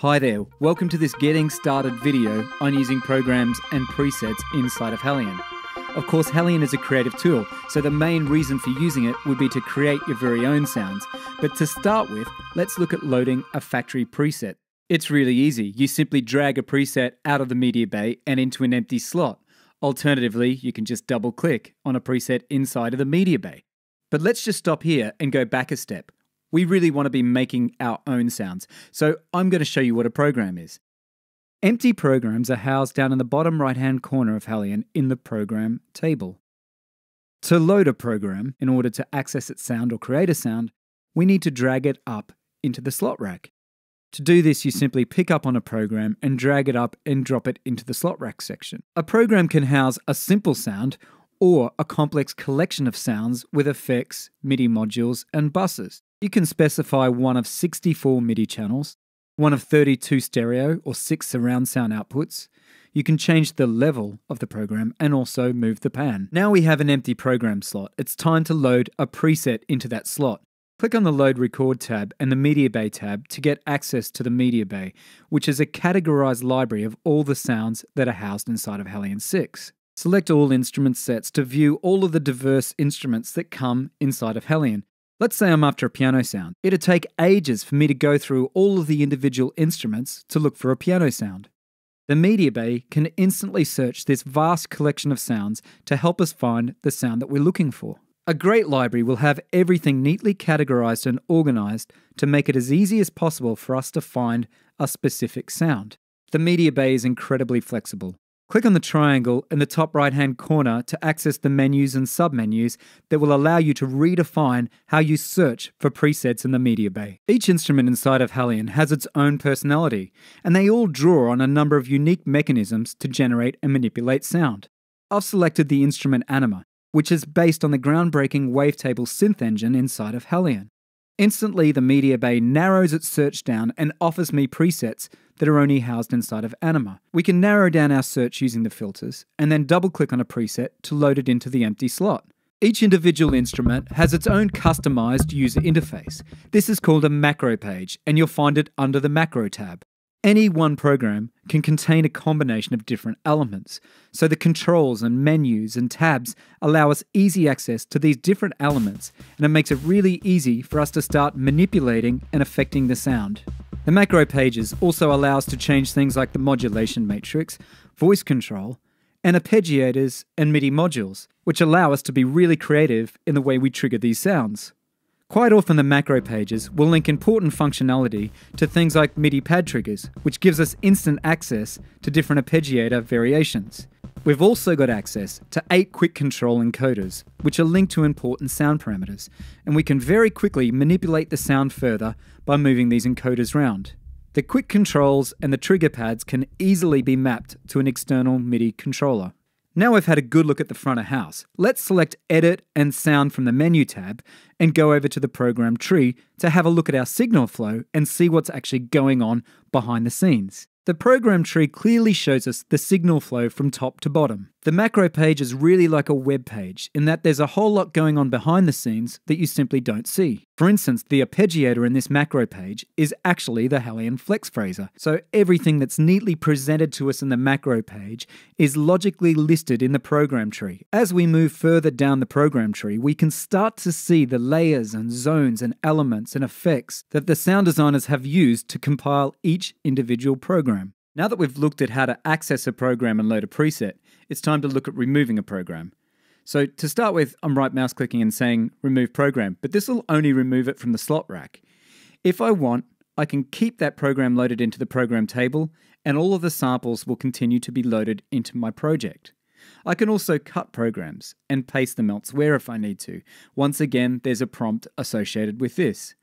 Hi there, welcome to this getting started video on using programs and presets inside of HALion. Of course, HALion is a creative tool, so the main reason for using it would be to create your very own sounds. But to start with, let's look at loading a factory preset. It's really easy. You simply drag a preset out of the media bay and into an empty slot. Alternatively, you can just double click on a preset inside of the media bay. But let's just stop here and go back a step. We really want to be making our own sounds, so I'm going to show you what a program is. Empty programs are housed down in the bottom right hand corner of HALion in the program table. To load a program, in order to access its sound or create a sound, we need to drag it up into the slot rack. To do this, you simply pick up on a program and drag it up and drop it into the slot rack section. A program can house a simple sound or a complex collection of sounds with effects, MIDI modules, and buses. You can specify one of 64 MIDI channels, one of 32 stereo or 6 surround sound outputs. You can change the level of the program and also move the pan. Now we have an empty program slot. It's time to load a preset into that slot. Click on the Load Record tab and the Media Bay tab to get access to the Media Bay, which is a categorized library of all the sounds that are housed inside of HALion 6. Select all instrument sets to view all of the diverse instruments that come inside of HALion. Let's say I'm after a piano sound. It'd take ages for me to go through all of the individual instruments to look for a piano sound. The Media Bay can instantly search this vast collection of sounds to help us find the sound that we're looking for. A great library will have everything neatly categorized and organized to make it as easy as possible for us to find a specific sound. The Media Bay is incredibly flexible. Click on the triangle in the top right hand corner to access the menus and submenus that will allow you to redefine how you search for presets in the media bay. Each instrument inside of HALion has its own personality, and they all draw on a number of unique mechanisms to generate and manipulate sound. I've selected the instrument Anima, which is based on the groundbreaking wavetable synth engine inside of HALion. Instantly, the media bay narrows its search down and offers me presets that are only housed inside of Anima. We can narrow down our search using the filters and then double click on a preset to load it into the empty slot. Each individual instrument has its own customized user interface. This is called a macro page, and you'll find it under the Macro tab. Any one program can contain a combination of different elements, so the controls and menus and tabs allow us easy access to these different elements, and it makes it really easy for us to start manipulating and affecting the sound. The macro pages also allow us to change things like the modulation matrix, voice control, and arpeggiators and MIDI modules, which allow us to be really creative in the way we trigger these sounds. Quite often, the macro pages will link important functionality to things like MIDI pad triggers, which gives us instant access to different arpeggiator variations. We've also got access to 8 quick control encoders, which are linked to important sound parameters, and we can very quickly manipulate the sound further by moving these encoders around. The quick controls and the trigger pads can easily be mapped to an external MIDI controller. Now we've had a good look at the front of house, let's select Edit and Sound from the Menu tab and go over to the program tree to have a look at our signal flow and see what's actually going on behind the scenes. The program tree clearly shows us the signal flow from top to bottom. The macro page is really like a web page in that there's a whole lot going on behind the scenes that you simply don't see. For instance, the arpeggiator in this macro page is actually the HALion FlexPhraser, so everything that's neatly presented to us in the macro page is logically listed in the program tree. As we move further down the program tree, we can start to see the layers and zones and elements and effects that the sound designers have used to compile each individual program. Now that we've looked at how to access a program and load a preset, it's time to look at removing a program. So to start with, I'm right mouse clicking and saying remove program, but this will only remove it from the slot rack. If I want, I can keep that program loaded into the program table and all of the samples will continue to be loaded into my project. I can also cut programs and paste them elsewhere if I need to. Once again, there's a prompt associated with this.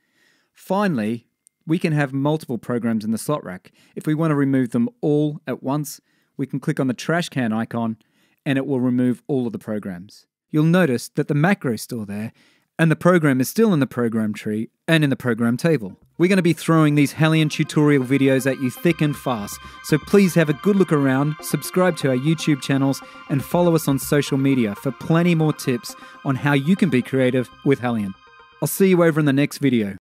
Finally, we can have multiple programs in the slot rack. If we want to remove them all at once, we can click on the trash can icon and it will remove all of the programs. You'll notice that the macro is still there and the program is still in the program tree and in the program table. We're going to be throwing these HALion tutorial videos at you thick and fast, so please have a good look around, subscribe to our YouTube channels, and follow us on social media for plenty more tips on how you can be creative with HALion. I'll see you over in the next video.